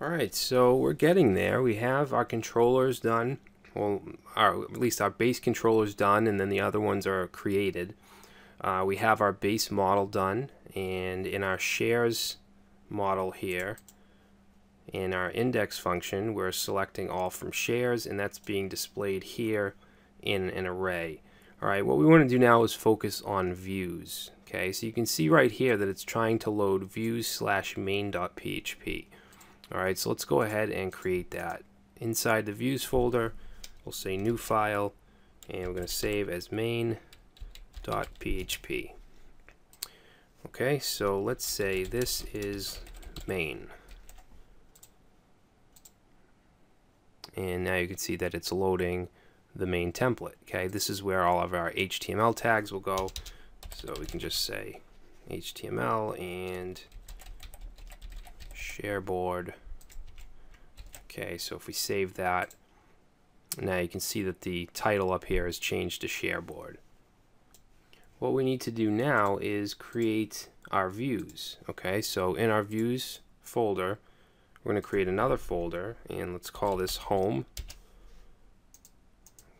Alright, so we're getting there. We have our controllers done. Well, our, at least our base controllers done, and then the other ones are created. Uh, we have our base model done, and in our shares model here, in our index function, we're selecting all from shares, and that's being displayed here in an array. Alright, what we want to do now is focus on views. Okay, so you can see right here that it's trying to load views slash main.php. Alright, so let's go ahead and create that. Inside the views folder, we'll say new file, and we're going to save as main.php. Okay, so let's say this is main. And now you can see that it's loading the main template. Okay, this is where all of our HTML tags will go. So we can just say HTML and shareboard. Okay, so if we save that, now you can see that the title up here has changed to shareboard. What we need to do now is create our views. Okay, so in our views folder, we're going to create another folder and let's call this home.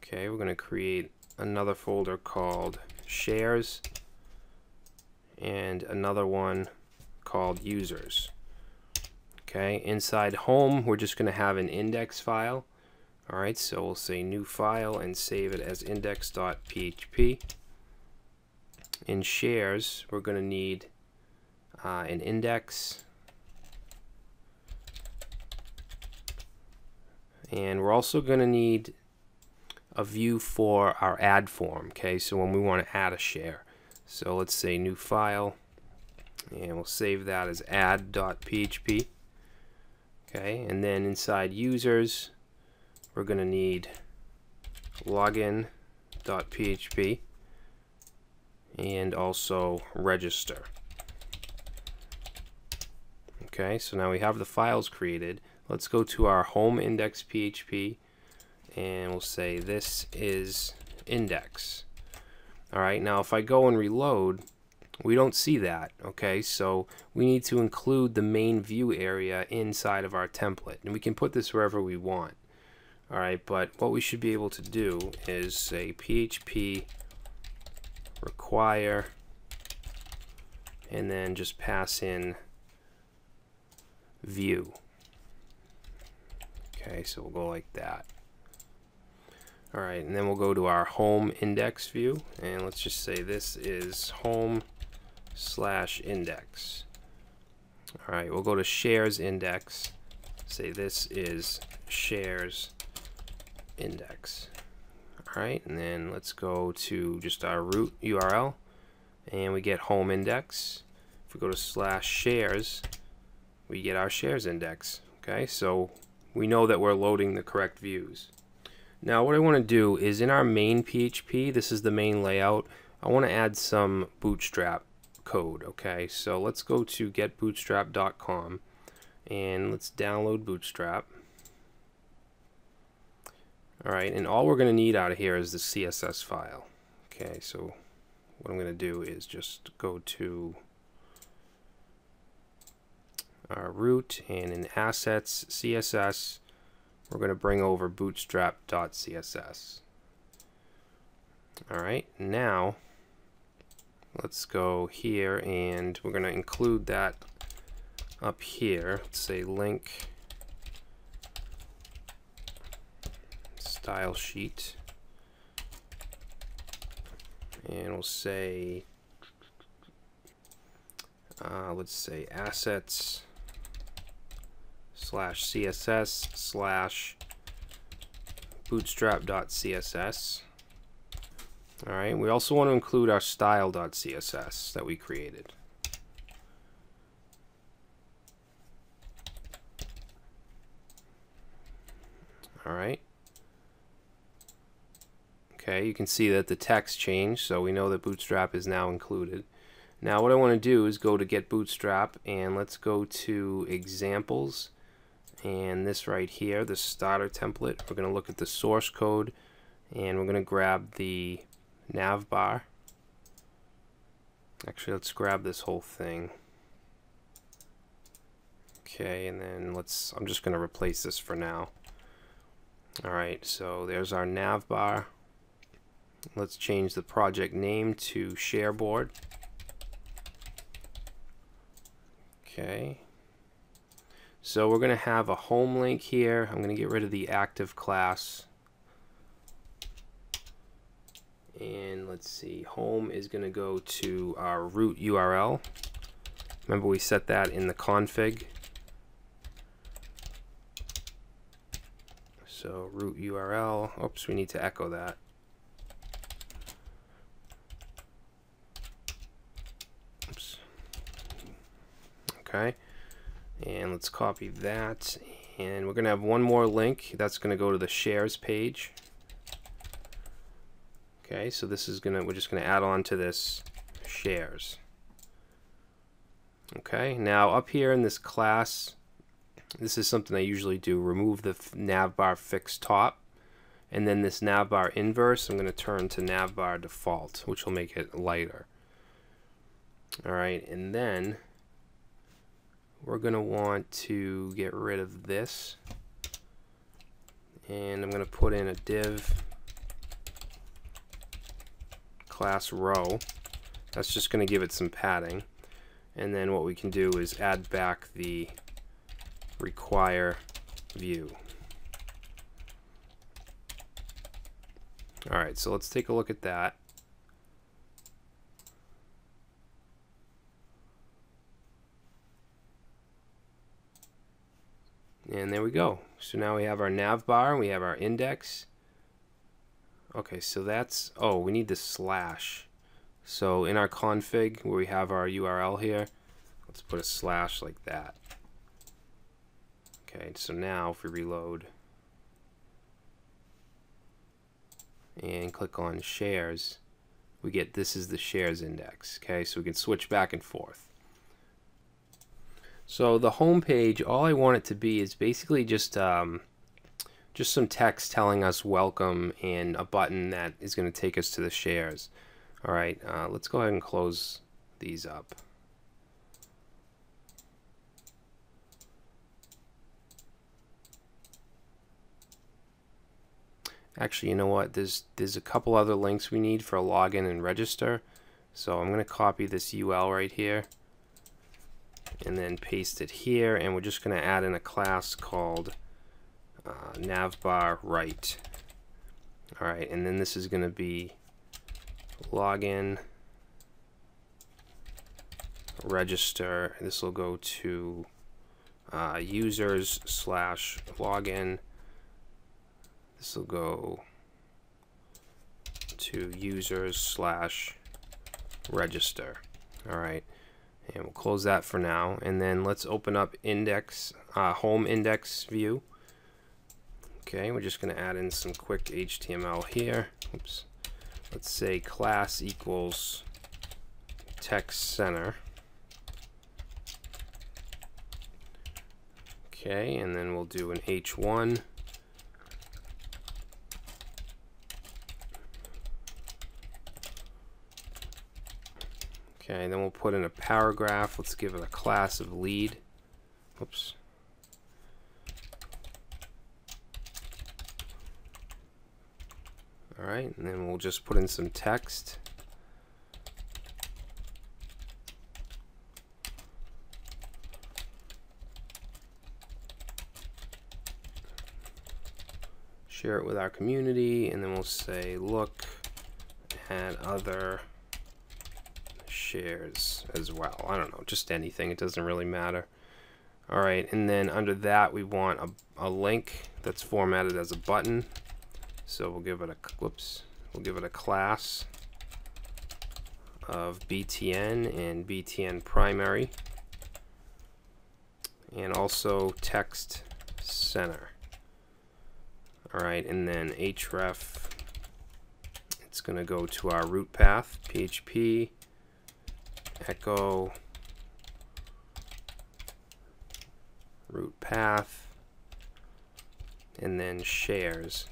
Okay, we're going to create another folder called shares and another one called users. Okay, inside home, we're just going to have an index file. All right, so we'll say new file and save it as index.php. In shares, we're going to need uh, an index. And we're also going to need a view for our add form. Okay, so when we want to add a share. So let's say new file, and we'll save that as add.php. Okay, and then inside users, we're going to need login.php and also register. Okay, so now we have the files created. Let's go to our home index PHP and we'll say this is index. Alright, now if I go and reload, we don't see that, okay? So we need to include the main view area inside of our template. And we can put this wherever we want. All right, but what we should be able to do is say PHP require and then just pass in view. Okay, so we'll go like that. All right, and then we'll go to our home index view and let's just say this is home slash index. All right, we'll go to shares index. Say this is shares index. All right, and then let's go to just our root URL and we get home index. If we go to slash shares, we get our shares index. Okay, so we know that we're loading the correct views. Now what I want to do is in our main PHP, this is the main layout, I want to add some bootstrap code. Okay, so let's go to getbootstrap.com and let's download Bootstrap. Alright, and all we're going to need out of here is the CSS file. Okay, so what I'm going to do is just go to our root and in assets CSS we're going to bring over bootstrap.css. Alright, now let's go here and we're going to include that up here. Let's say link style sheet. And we'll say, uh, let's say assets slash CSS slash bootstrap.css. All right, we also want to include our style.css that we created. All right. Okay, you can see that the text changed, so we know that Bootstrap is now included. Now what I want to do is go to Get Bootstrap, and let's go to Examples, and this right here, the starter template. We're going to look at the source code, and we're going to grab the nav bar. Actually, let's grab this whole thing. Okay, and then let's, I'm just going to replace this for now. Alright, so there's our nav bar. Let's change the project name to shareboard. Okay. So we're going to have a home link here. I'm going to get rid of the active class. And let's see, home is going to go to our root URL. Remember we set that in the config. So root URL, oops, we need to echo that. Oops. Okay, and let's copy that. And we're gonna have one more link. That's gonna go to the shares page. Okay, so this is gonna, we're just gonna add on to this shares. Okay, now up here in this class, this is something I usually do. Remove the navbar fixed top. And then this navbar inverse, I'm going to turn to navbar default, which will make it lighter. Alright, and then we're going to want to get rid of this. And I'm going to put in a div class row. That's just going to give it some padding. And then what we can do is add back the require view. All right, so let's take a look at that. And there we go. So now we have our nav bar, we have our index. Okay, so that's, oh, we need the slash. So in our config where we have our URL here, let's put a slash like that. Okay, so now if we reload and click on shares, we get this is the shares index. Okay, so we can switch back and forth. So the home page, all I want it to be is basically just um, just some text telling us welcome and a button that is going to take us to the shares. All right, uh, let's go ahead and close these up. Actually, you know what? There's there's a couple other links we need for a login and register. So I'm going to copy this UL right here and then paste it here and we're just going to add in a class called uh, navbar right. Alright, and then this is going to be login register. This will go to uh, users slash login this will go to users slash register. All right, and we'll close that for now. And then let's open up index, uh, home index view. Okay, we're just going to add in some quick HTML here. Oops. Let's say class equals text center. Okay, and then we'll do an H1 Okay, then we'll put in a paragraph. Let's give it a class of lead. Oops. All right, and then we'll just put in some text. Share it with our community, and then we'll say, look at other shares as well. I don't know, just anything. It doesn't really matter. All right, and then under that we want a, a link that's formatted as a button. So we'll give it a whoops. We'll give it a class of BTN and BTN primary, and also text center. All right, and then href. It's going to go to our root path, PHP echo root path and then shares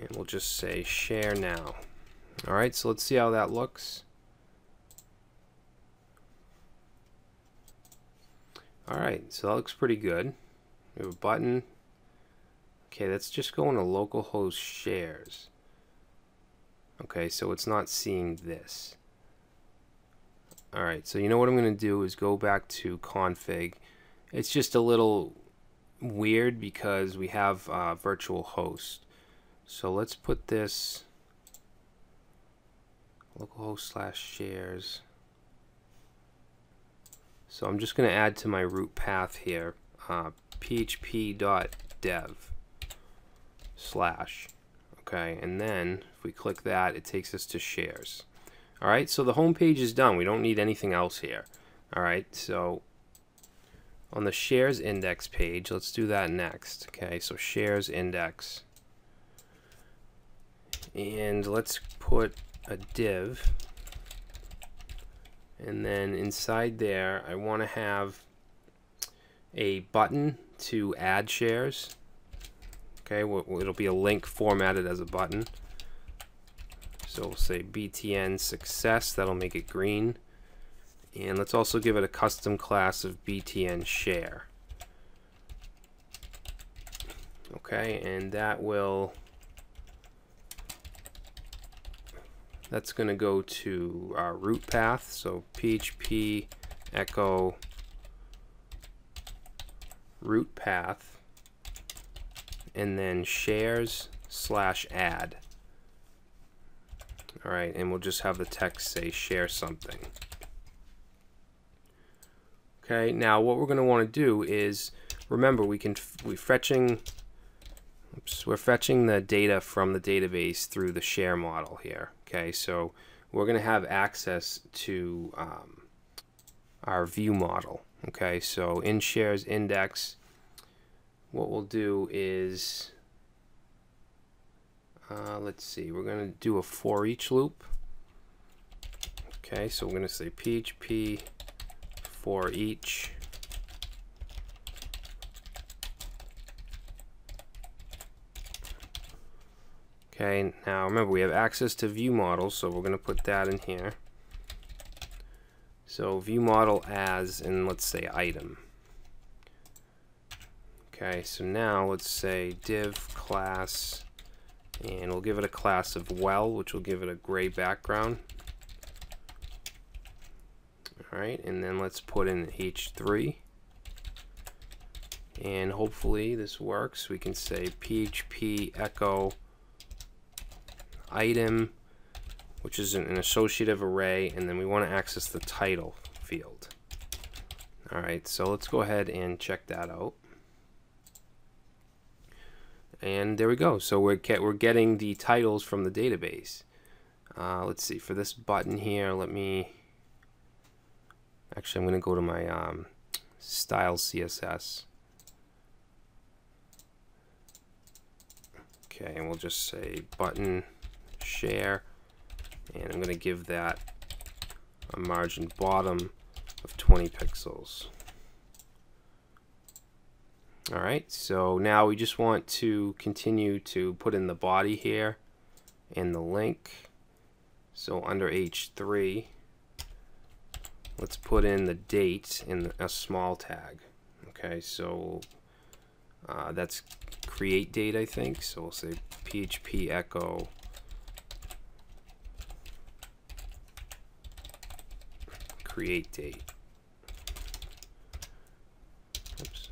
and we'll just say share now. All right, so let's see how that looks. All right, so that looks pretty good. We have a button. Okay, let's just go to localhost shares. Okay, so it's not seeing this. All right, so you know what I'm going to do is go back to config. It's just a little weird because we have uh, virtual host. So let's put this localhost slash shares. So I'm just going to add to my root path here uh, php.dev slash. Okay, and then if we click that, it takes us to shares. All right, so the home page is done. We don't need anything else here. All right, so on the shares index page, let's do that next. Okay, so shares index. And let's put a div. And then inside there I want to have a button to add shares. Okay well, it'll be a link formatted as a button. So we'll say btn success that'll make it green. And let's also give it a custom class of btn share. Okay and that will that's going to go to our root path. So PHP echo root path and then shares slash add. All right, and we'll just have the text say share something. Okay, now what we're going to want to do is remember we can we fetching oops, we're fetching the data from the database through the share model here. Okay, so we're going to have access to um, our view model. Okay, so in shares index, what we'll do is, uh, let's see, we're going to do a for each loop. Okay, so we're going to say PHP for each Okay, now remember we have access to view models, so we're going to put that in here. So view model as, and let's say item. Okay, so now let's say div class, and we'll give it a class of well, which will give it a gray background. Alright, and then let's put in h3. And hopefully this works. We can say php echo item, which is an associative array, and then we want to access the title field. All right, so let's go ahead and check that out. And there we go. So we're get, we're getting the titles from the database. Uh, let's see for this button here. Let me. Actually, I'm going to go to my um, style CSS. Okay, and we'll just say button share and I'm going to give that a margin bottom of 20 pixels. Alright, so now we just want to continue to put in the body here and the link. So under H3, let's put in the date in a small tag. Okay, so uh, that's create date, I think. So we'll say PHP echo create date. Oops.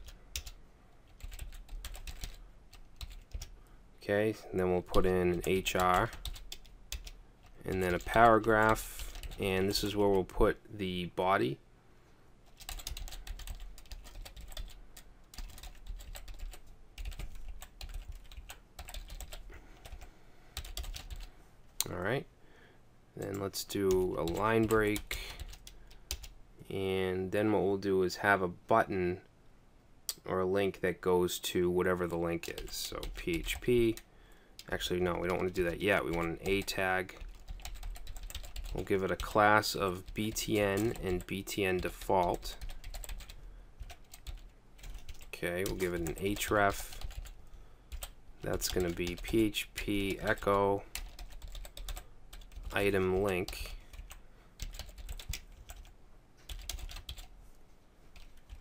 Okay, and then we'll put in an HR and then a paragraph and this is where we'll put the body all right then let's do a line break and then what we'll do is have a button or a link that goes to whatever the link is. So PHP actually no we don't want to do that yet. We want an a tag. We'll give it a class of btn and btn default. Okay we'll give it an href. That's going to be php echo item link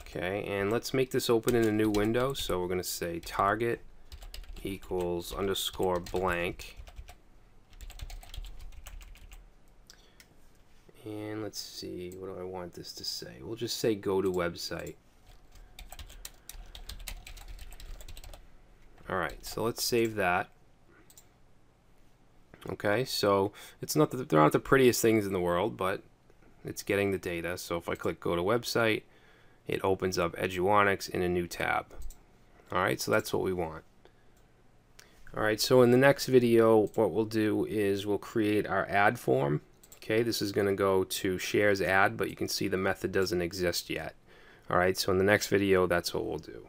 Okay, and let's make this open in a new window. So we're going to say target equals underscore blank. And let's see, what do I want this to say? We'll just say go to website. Alright, so let's save that. Okay, so it's not the, they're not the prettiest things in the world, but it's getting the data. So if I click go to website, it opens up Eduonix in a new tab. Alright, so that's what we want. Alright, so in the next video, what we'll do is we'll create our add form. Okay, this is going to go to shares add, but you can see the method doesn't exist yet. Alright, so in the next video, that's what we'll do.